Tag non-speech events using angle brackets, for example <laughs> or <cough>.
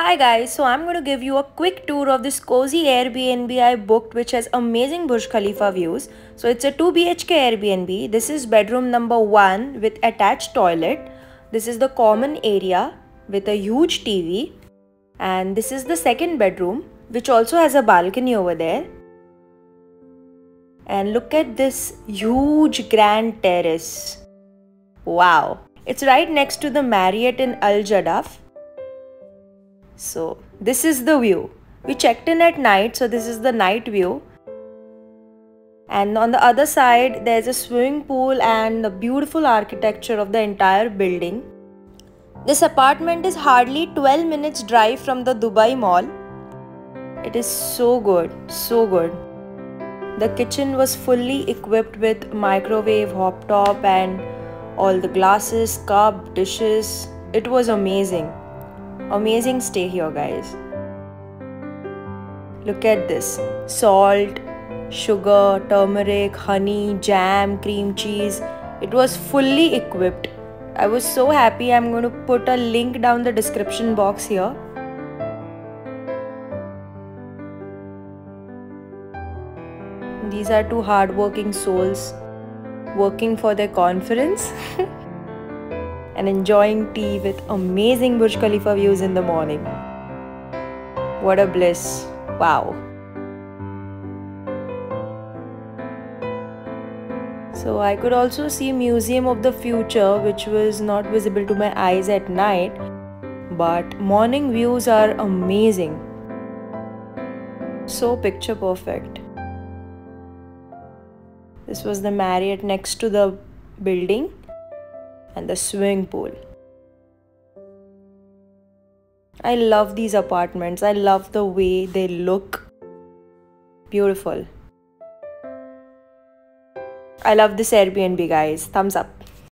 Hi guys, so I'm going to give you a quick tour of this cozy Airbnb I booked which has amazing Burj Khalifa views. So it's a 2 BHK Airbnb. This is bedroom number 1 with attached toilet. This is the common area with a huge TV. And this is the second bedroom which also has a balcony over there. And look at this huge grand terrace. Wow. It's right next to the Marriott in Al Jadaf so this is the view. We checked in at night, so this is the night view. And on the other side, there's a swimming pool and the beautiful architecture of the entire building. This apartment is hardly 12 minutes drive from the Dubai Mall. It is so good, so good. The kitchen was fully equipped with microwave, hot top and all the glasses, cup, dishes. It was amazing. Amazing stay here, guys. Look at this salt, sugar, turmeric, honey, jam, cream cheese. It was fully equipped. I was so happy. I'm going to put a link down the description box here. These are two hardworking souls working for their conference. <laughs> and enjoying tea with amazing Burj Khalifa views in the morning. What a bliss! Wow! So I could also see Museum of the Future which was not visible to my eyes at night but morning views are amazing. So picture perfect. This was the Marriott next to the building and the swimming pool. I love these apartments. I love the way they look. Beautiful. I love this Airbnb, guys. Thumbs up.